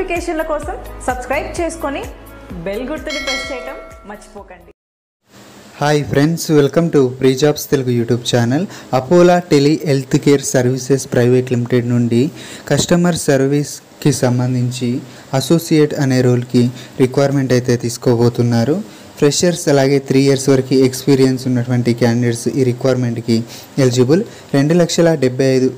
నోటిఫికేషన్ల కోసం సబ్స్క్రైబ్ చేసుకొని బెల్ గుర్తుని ప్రెస్ చేయటం మర్చిపోకండి. Hi friends welcome to pre jobs Telugu YouTube channel Apollo tele health care services private limited నుండి customer సర్వీస్కి సంబంధించి అసోసియేట్ అనే రోల్కి రిక్వైర్మెంట్ అయితే తీసుకోబోతున్నారు. ఫ్రెషర్స్ అలాగే త్రీ ఇయర్స్ వరకు ఎక్స్పీరియన్స్ ఉన్నటువంటి క్యాండిడేట్స్ ఈ రిక్వైర్మెంట్కి ఎలిజిబుల్ రెండు లక్షల డెబ్బై ఐదు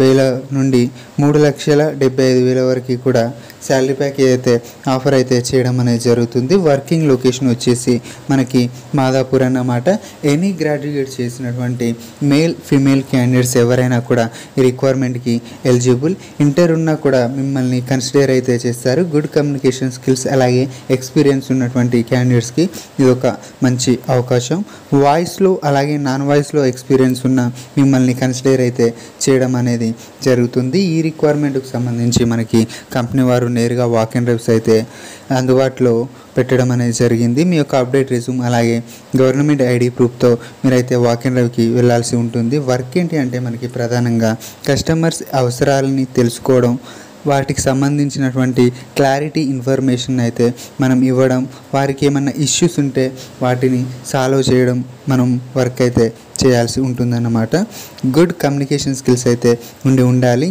వేల నుండి మూడు లక్షల డెబ్బై ఐదు వేల వరకు కూడా శాలరీ ప్యాక్ అయితే ఆఫర్ అయితే చేయడం అనేది జరుగుతుంది. వర్కింగ్ లొకేషన్ వచ్చేసి మనకి మాదాపూర్ అన్నమాట. ఎనీ గ్రాడ్యుయేట్ చేసినటువంటి మేల్ ఫీమేల్ క్యాండిడేట్స్ ఎవరైనా కూడా ఈ రిక్వైర్మెంట్కి ఎలిజిబుల్ ఇంటర్ ఉన్నా కూడా మిమ్మల్ని కన్సిడర్ అయితే చేస్తారు. గుడ్ కమ్యూనికేషన్ స్కిల్స్ అలాగే ఎక్స్పీరియన్స్ ఉన్నటువంటి క్యాండిడేట్స్కి ఇది ఒక మంచి అవకాశం. వాయిస్లో అలాగే నాన్ వాయిస్లో ఎక్స్పీరియన్స్ ఉన్న మిమ్మల్ని కన్సిడర్ అయితే చేయడం అనేది జరుగుతుంది. ఈ రిక్వైర్మెంట్కి సంబంధించి మనకి కంపెనీ వారు నేరుగా వాక్ ఇన్ డ్రైవ్స్ అయితే అందుబాటులో పెట్టడం అనేది జరిగింది. మీ యొక్క అప్డేట్ రెజ్యూమ్ అలాగే గవర్నమెంట్ ఐడి ప్రూఫ్తో మీరైతే వాక్ ఇన్ డ్రైవ్కి వెళ్ళాల్సి ఉంటుంది. వర్క్ ఏంటి అంటే మనకి ప్రధానంగా కస్టమర్స్ అవసరాలని తెలుసుకోవడం వాటికి సంబంధించినటువంటి క్లారిటీ ఇన్ఫర్మేషన్ అయితే మనం ఇవ్వడం వారికి ఏమన్నా ఇష్యూస్ ఉంటే వాటిని సాల్వ్ చేయడం మనం వర్క్ అయితే చేయాల్సి ఉంటుందన్నమాట. గుడ్ కమ్యూనికేషన్ స్కిల్స్ అయితే ఉండి ఉండాలి.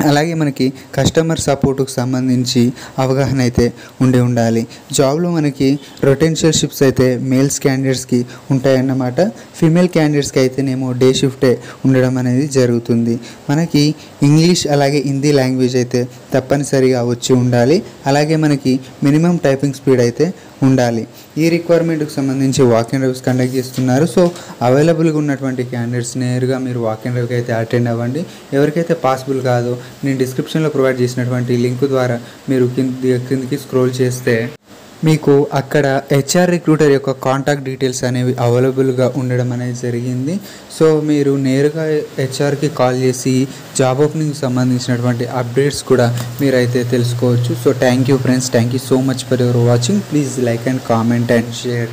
అలాగే మనకి కస్టమర్ సపోర్టుకు సంబంధించి అవగాహన అయితే ఉండి ఉండాలి. జాబ్లో మనకి రొటెన్షియల్ షిఫ్ట్స్ అయితే మేల్స్ క్యాండిడేట్స్కి ఉంటాయన్నమాట. ఫీమేల్ క్యాండిడేట్స్కి అయితేనేమో డే షిఫ్టే ఉండడం అనేది జరుగుతుంది. మనకి ఇంగ్లీష్ అలాగే హిందీ లాంగ్వేజ్ అయితే తప్పనిసరిగా వచ్చి ఉండాలి. అలాగే మనకి మినిమం టైపింగ్ స్పీడ్ అయితే ఉండాలి. ఈ రిక్వైర్మెంట్కి సంబంధించి వాక్ ఇన్ డ్రైవ్స్ కండక్ట్ చేస్తున్నారు. సో అవైలబుల్గా ఉన్నటువంటి క్యాండిడేట్స్ నేరుగా మీరు వాక్ ఇన్ డ్రైవ్కి అయితే అటెండ్ అవ్వండి. ఎవరికైతే పాసిబుల్ కాదో నేను డిస్క్రిప్షన్లో ప్రొవైడ్ చేసినటువంటి లింక్ ద్వారా మీరు కింది కిందికి స్క్రోల్ చేస్తే మీకు అక్కడ హెచ్ఆర్ రిక్రూటర్ యొక్క కాంటాక్ట్ డీటెయిల్స్ అనేవి అవైలబుల్గా ఉండడం అనేది జరిగింది. సో మీరు నేరుగా హెచ్ఆర్కి కాల్ చేసి జాబ్ ఓపెనింగ్కి సంబంధించినటువంటి అప్డేట్స్ కూడా మీరైతే తెలుసుకోవచ్చు. So thank you friends thank you so much for your watching please like and comment and share